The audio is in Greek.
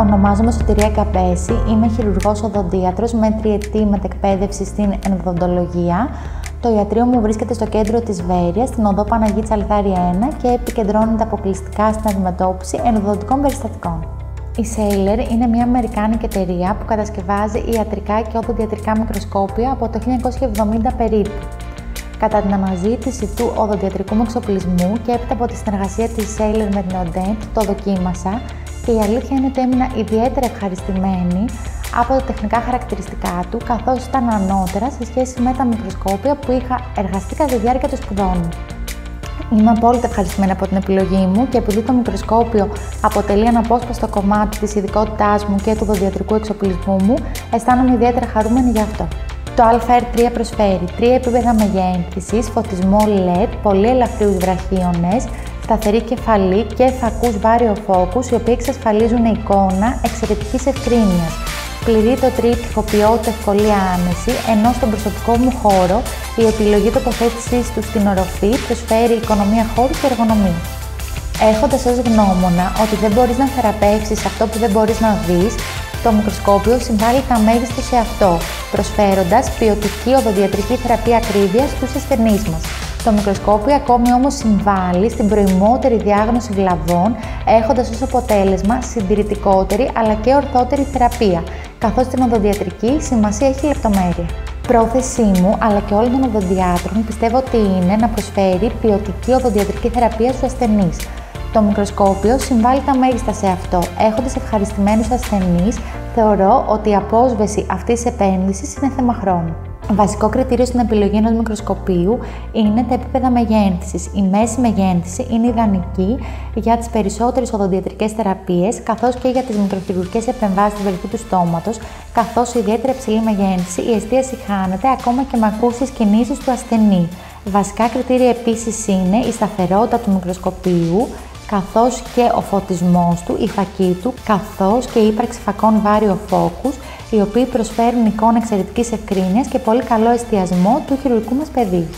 Ονομάζομαι Σωτηρία Καπέση, είμαι χειρουργός οδοντίατρος με τριετή μετεκπαίδευση στην ενδοντολογία. Το ιατρείο μου βρίσκεται στο κέντρο της Βέρειας, στην οδό Παναγή Τσαλθάρη 1 και επικεντρώνεται αποκλειστικά στην αντιμετώπιση ενδοδοντικών περιστατικών. Η Sailor είναι μια αμερικάνικη εταιρεία που κατασκευάζει ιατρικά και οδοντιατρικά μικροσκόπια από το 1970 περίπου. Κατά την αναζήτηση του οδοντιατρικού μου εξοπλισμού και έπειτα από τη συνεργασία της Sailor με την Odent, το δοκίμασα και η αλήθεια είναι ότι έμεινα ιδιαίτερα ευχαριστημένη από τα τεχνικά χαρακτηριστικά του, καθώς ήταν ανώτερα σε σχέση με τα μικροσκόπια που είχα εργαστεί κατά τη διάρκεια των σπουδών μου. Είμαι απόλυτα ευχαριστημένη από την επιλογή μου και επειδή το μικροσκόπιο αποτελεί ένα απόσπαστο κομμάτι της ειδικότητάς μου και του δοντιατρικού εξοπλισμού μου, αισθάνομαι ιδιαίτερα χαρούμενη γι' αυτό. Το AR3 προσφέρει τρία επίπεδα μεγέθυνσης, φωτισμό LED, πολύ ελαφρίους βραχίονες, σταθερή κεφαλή και φακούς φόκους, οι οποίοι εξασφαλίζουν εικόνα εξαιρετικής ευκρίνειας. Πληρεί το τρίπτυχο ποιότητα ευκολία άνεση, ενώ στον προσωπικό μου χώρο η επιλογή τοποθέτησής τους στην οροφή προσφέρει οικονομία χώρου και εργονομία. Έχοντας ως γνώμονα ότι δεν μπορείς να θεραπεύσεις αυτό που δεν μπορείς να δεις, το μικροσκόπιο συμβάλλει τα μέγιστα σε αυτό, προσφέροντας ποιοτική οδοντιατρική θεραπεία ακρίβειας στους ασθενείς μας. Το μικροσκόπιο ακόμη όμως συμβάλλει στην προημότερη διάγνωση βλαβών, έχοντας ως αποτέλεσμα συντηρητικότερη αλλά και ορθότερη θεραπεία, καθώς στην οδοντιατρική σημασία έχει λεπτομέρεια. Πρόθεσή μου, αλλά και όλων των οδοντιάτρων, πιστεύω ότι είναι να προσφέρει ποιοτική οδοντιατρική θεραπεία στους ασθενείς. Το μικροσκόπιο συμβάλλει τα μέγιστα σε αυτό. Έχοντας ευχαριστημένους ασθενείς, θεωρώ ότι η απόσβεση αυτής της επένδυσης είναι θέμα χρόνου. Βασικό κριτήριο στην επιλογή ενός μικροσκοπίου είναι τα επίπεδα μεγένθηση. Η μέση μεγένθηση είναι ιδανική για τις περισσότερες οδοντιατρικές θεραπείες, καθώς και για τις μικροχειρουργικές επεμβάσεις του βελτίου του στόματος, καθώς η ιδιαίτερα υψηλή μεγένθηση η εστίαση χάνεται ακόμα και με ακούσει κινήσεις του ασθενή. Βασικά κριτήρια επίσης είναι η σταθερότητα του μικροσκοπίου, καθώς και ο φωτισμός του, η φακή του, καθώς και η ύπαρξη φακών βάριο φόκους, οι οποίοι προσφέρουν εικόνα εξαιρετικής ευκρίνειας και πολύ καλό εστιασμό του χειρουργικού μας πεδίου.